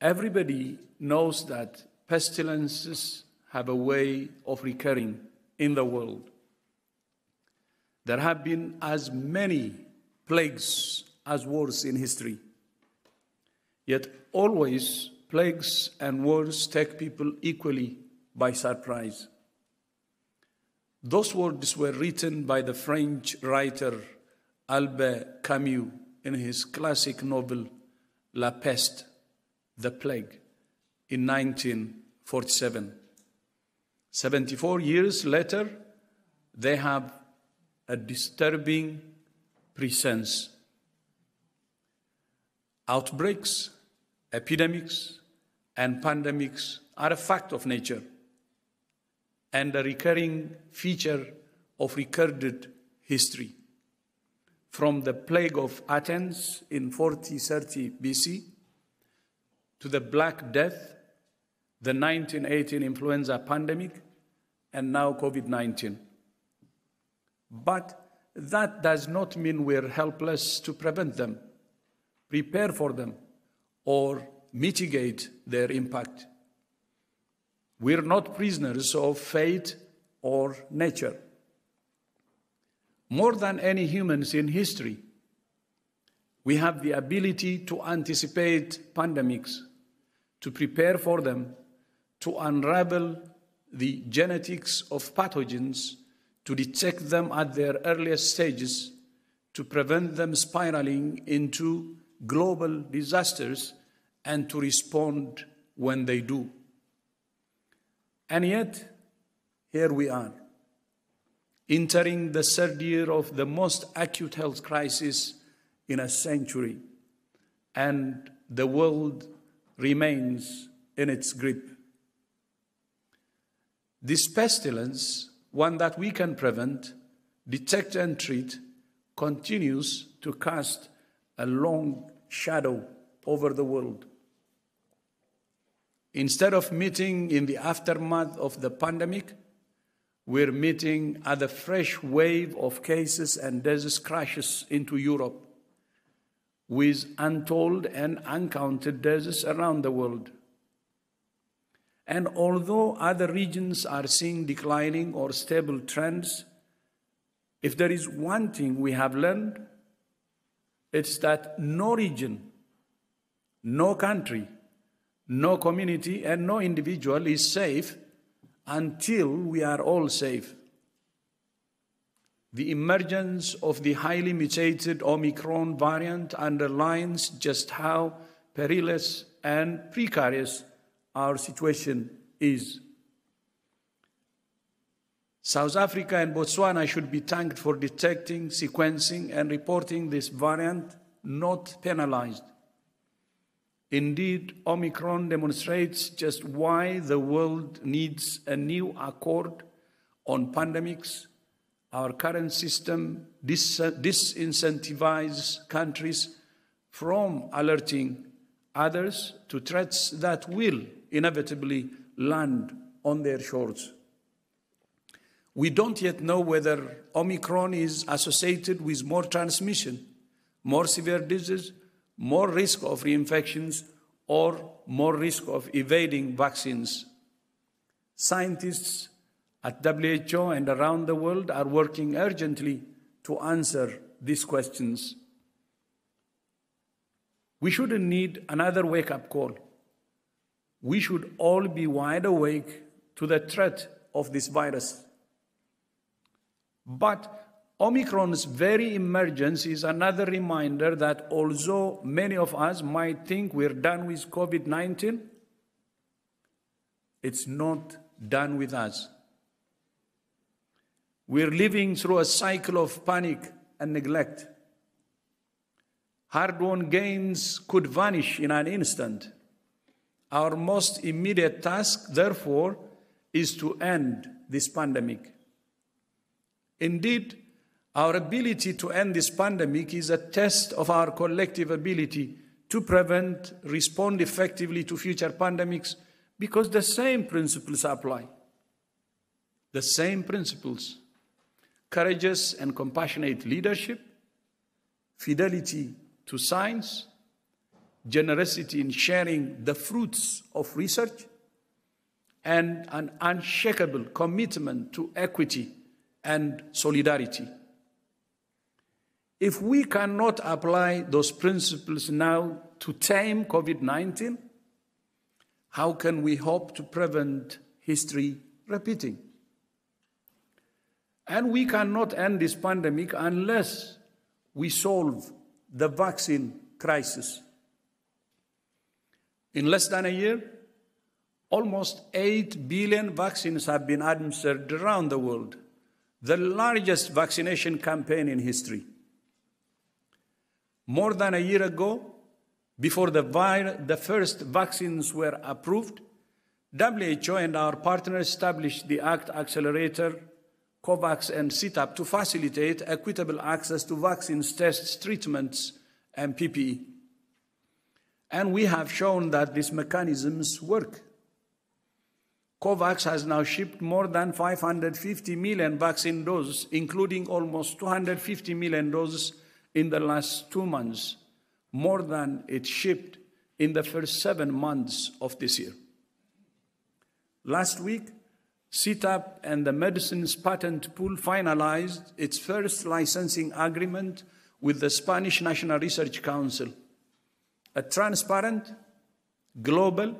Everybody knows that pestilences have a way of recurring in the world. There have been as many plagues as wars in history. Yet always plagues and wars take people equally by surprise. Those words were written by the French writer Albert Camus in his classic novel La Peste, The Plague, in 1947. 74 years later, they have a disturbing presence. Outbreaks, epidemics, and pandemics are a fact of nature and a recurring feature of recorded history. From the plague of Athens in 4030 BC to the Black Death, the 1918 influenza pandemic, and now COVID 19. But that does not mean we're helpless to prevent them, prepare for them, or mitigate their impact. We're not prisoners of fate or nature. More than any humans in history, we have the ability to anticipate pandemics, to prepare for them, to unravel the genetics of pathogens, to detect them at their earliest stages, to prevent them spiraling into global disasters, and to respond when they do. And yet, here we are, entering the third year of the most acute health crisis in a century, and the world remains in its grip. This pestilence, one that we can prevent, detect, and treat, continues to cast a long shadow over the world. Instead of meeting in the aftermath of the pandemic, we're meeting at a fresh wave of cases and disease crashes into Europe with untold and uncounted deaths around the world. And although other regions are seeing declining or stable trends, if there is one thing we have learned, it's that no region, no country, no community, and no individual is safe until we are all safe. The emergence of the highly mutated Omicron variant underlines just how perilous and precarious our situation is. South Africa and Botswana should be thanked for detecting, sequencing, and reporting this variant, not penalized. Indeed, Omicron demonstrates just why the world needs a new accord on pandemics. Our current system dis- disincentivizes countries from alerting others to threats that will inevitably land on their shores. We don't yet know whether Omicron is associated with more transmission, more severe disease, more risk of reinfections, or more risk of evading vaccines. Scientists at WHO and around the world are working urgently to answer these questions. We shouldn't need another wake up call. We should all be wide awake to the threat of this virus. But Omicron's very emergence is another reminder that although many of us might think we're done with COVID 19, it's not done with us. We're living through a cycle of panic and neglect. Hard won gains could vanish in an instant. Our most immediate task, therefore, is to end this pandemic. Indeed, our ability to end this pandemic is a test of our collective ability to prevent, respond effectively to future pandemics, because the same principles apply. The same principles courageous and compassionate leadership, fidelity to science, generosity in sharing the fruits of research, and an unshakable commitment to equity and solidarity. If we cannot apply those principles now to tame COVID 19, how can we hope to prevent history repeating? And we cannot end this pandemic unless we solve the vaccine crisis. In less than a year, almost 8 billion vaccines have been administered around the world, the largest vaccination campaign in history. More than a year ago, before the, the first vaccines were approved, WHO and our partners established the ACT Accelerator, COVAX, and C-TAP to facilitate equitable access to vaccines, tests, treatments, and PPE. And we have shown that these mechanisms work. COVAX has now shipped more than 550 million vaccine doses, including almost 250 million doses in the last two months, more than it shipped in the first seven months of this year. Last week, C-TAP and the Medicines Patent Pool finalized its first licensing agreement with the Spanish National Research Council, a transparent, global,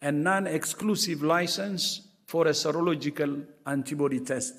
and non exclusive license for a serological antibody test.